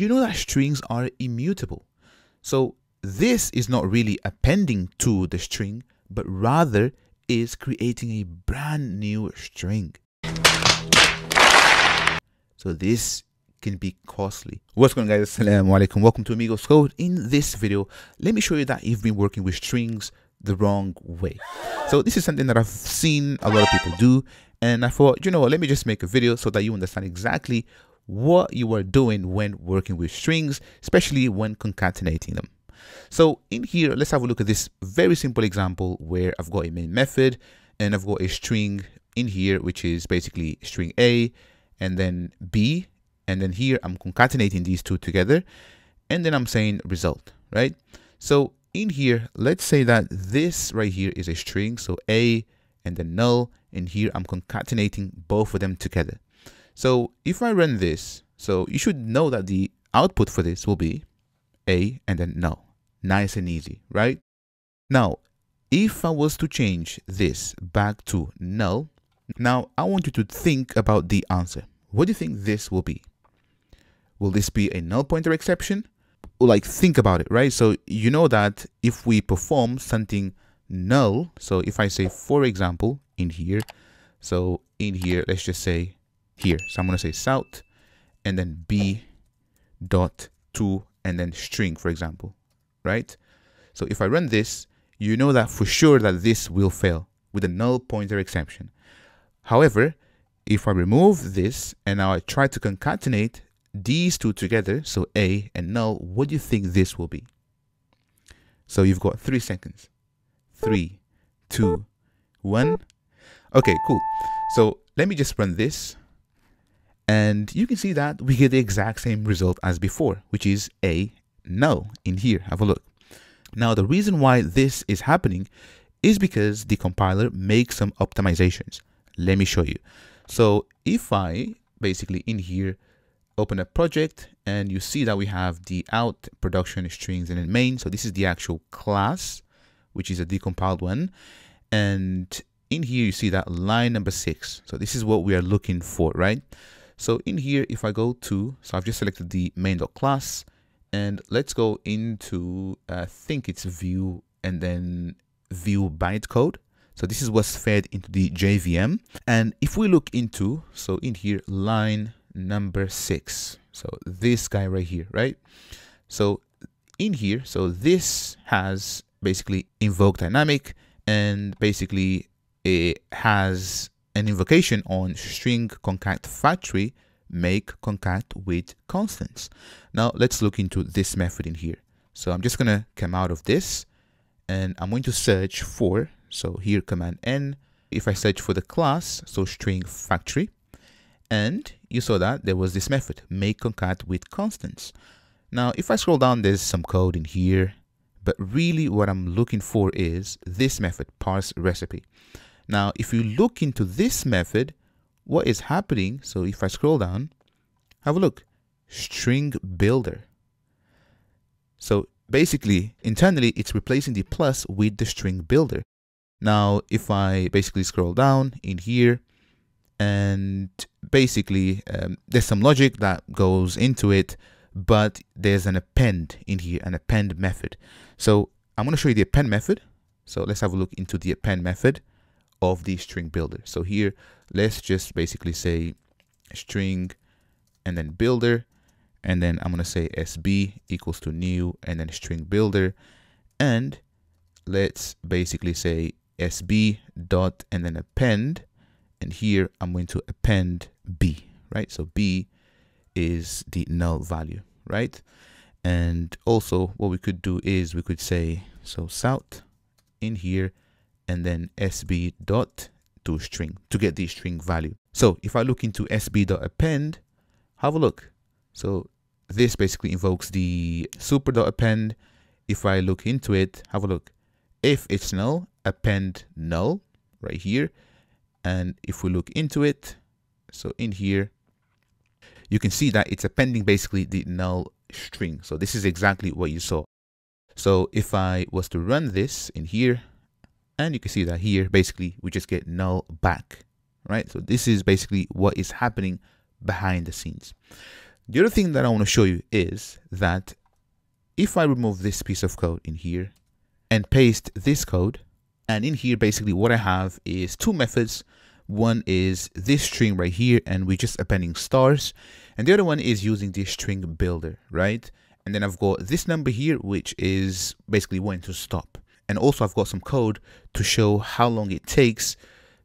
you know that strings are immutable. So this is not really appending to the string, but rather is creating a brand new string. So this can be costly. What's going on guys? Assalamu alaikum. Welcome to Amigos Code. In this video, let me show you that you've been working with strings the wrong way. So this is something that I've seen a lot of people do. And I thought, you know what, let me just make a video so that you understand exactly what you are doing when working with strings, especially when concatenating them. So in here, let's have a look at this very simple example where I've got a main method and I've got a string in here, which is basically string A and then B. And then here I'm concatenating these two together and then I'm saying result, right? So in here, let's say that this right here is a string. So A and then null. And here I'm concatenating both of them together. So if I run this, so you should know that the output for this will be A and then null. Nice and easy, right? Now, if I was to change this back to null, now I want you to think about the answer. What do you think this will be? Will this be a null pointer exception? Like think about it, right? So you know that if we perform something null, so if I say, for example, in here, so in here, let's just say here. So I'm going to say sout and then b dot to and then string, for example right? So if I run this, you know that for sure that this will fail with a null pointer exception. However, if I remove this and now I try to concatenate these two together, so A and null, what do you think this will be? So you've got three seconds. Three, two, one. Okay, cool. So let me just run this. And you can see that we get the exact same result as before, which is A null, in here, have a look. Now, the reason why this is happening is because the compiler makes some optimizations. Let me show you. So if I basically in here open a project and you see that we have the out production strings and in main. So this is the actual class, which is a decompiled one. And in here, you see that line number six. So this is what we are looking for, right? So in here, if I go to, so I've just selected the main.class and let's go into I think it's view and then view bytecode so this is what's fed into the JVM and if we look into so in here line number six. So this guy right here right? So in here so this has basically invoke dynamic and basically it has an invocation on string concat factory make concat with constants. Now let's look into this method in here. So I'm just gonna come out of this and I'm going to search for, so here command N, if I search for the class, so string factory, and you saw that there was this method, make concat with constants. Now, if I scroll down, there's some code in here, but really what I'm looking for is this method, parse recipe. Now, if you look into this method, what is happening. So if I scroll down, have a look, string builder. So basically, internally, it's replacing the plus with the string builder. Now, if I basically scroll down in here, and basically um, there's some logic that goes into it, but there's an append in here, an append method. So I'm going to show you the append method. So let's have a look into the append method of the string builder. So here, let's just basically say string and then builder. And then I'm going to say SB equals to new and then string builder. And let's basically say SB dot and then append. And here I'm going to append B, right? So B is the null value, right? And also what we could do is we could say, so sout in here, and then sb dot to string to get the string value. So if I look into sb dot append, have a look. So this basically invokes the super dot append. If I look into it, have a look. If it's null, append null right here. And if we look into it, so in here, you can see that it's appending basically the null string. So this is exactly what you saw. So if I was to run this in here, and you can see that here, basically, we just get null back, right? So this is basically what is happening behind the scenes. The other thing that I want to show you is that if I remove this piece of code in here and paste this code, and in here, basically what I have is two methods. One is this string right here, and we're just appending stars. And the other one is using this string builder, right? And then I've got this number here, which is basically when to stop. And also I've got some code to show how long it takes,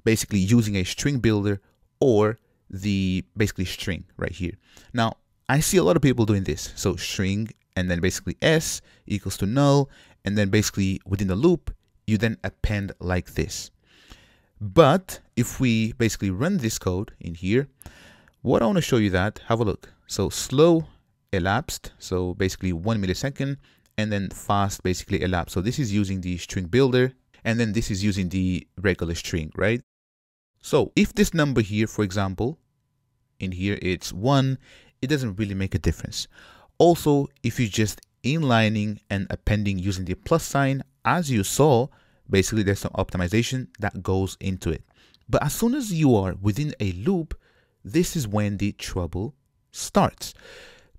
basically using a string builder or the basically string right here. Now, I see a lot of people doing this. So string and then basically s equals to null. And then basically within the loop, you then append like this. But if we basically run this code in here, what I want to show you that, have a look. So slow elapsed, so basically one millisecond, and then fast basically elapsed. So this is using the string builder, and then this is using the regular string, right? So if this number here, for example, in here it's one, it doesn't really make a difference. Also, if you're just inlining and appending using the plus sign, as you saw, basically there's some optimization that goes into it. But as soon as you are within a loop, this is when the trouble starts.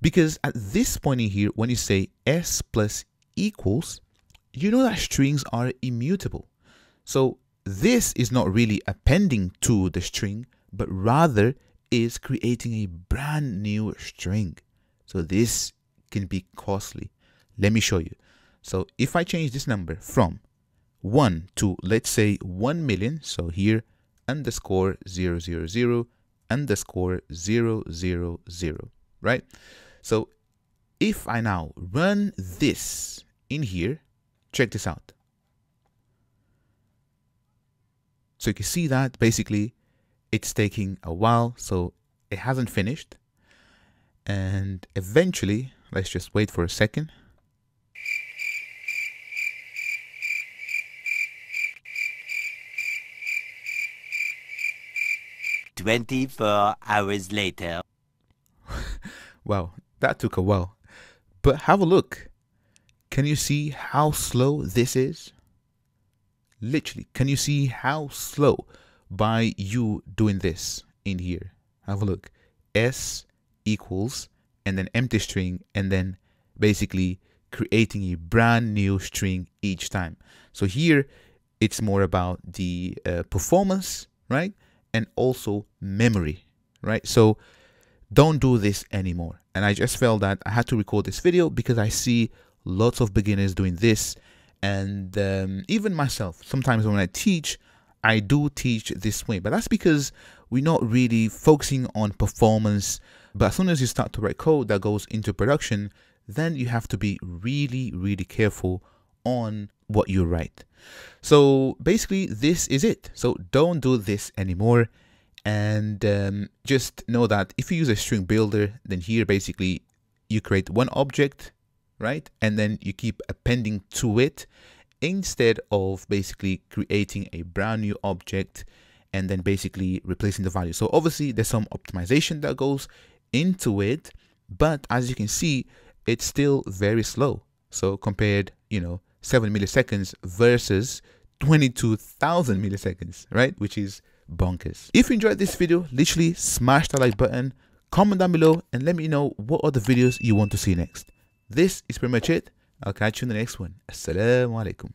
Because at this point in here, when you say s plus equals, you know that strings are immutable. So this is not really appending to the string, but rather is creating a brand new string. So this can be costly. Let me show you. So if I change this number from 1 to let's say 1 million, so here underscore 000 underscore 000, right? So if I now run this in here, check this out. So you can see that basically it's taking a while, so it hasn't finished. And eventually, let's just wait for a second. 24 hours later. wow, that took a while. But have a look. Can you see how slow this is? Literally, can you see how slow by you doing this in here? Have a look. S equals and then empty string and then basically creating a brand new string each time. So here it's more about the uh, performance, right? and also memory, right? So don't do this anymore. And I just felt that I had to record this video because I see lots of beginners doing this. And um, even myself, sometimes when I teach, I do teach this way, but that's because we're not really focusing on performance. But as soon as you start to write code that goes into production, then you have to be really, really careful on what you write. So basically, this is it. So don't do this anymore. And um, just know that if you use a string builder, then here basically you create one object, right? And then you keep appending to it instead of basically creating a brand new object and then basically replacing the value. So obviously there's some optimization that goes into it, but as you can see, it's still very slow. So compared, you know, 7 milliseconds versus 22,000 milliseconds, right? Which is bonkers. If you enjoyed this video, literally smash that like button, comment down below and let me know what other videos you want to see next. This is pretty much it. I'll catch you in the next one. Assalamu alaikum.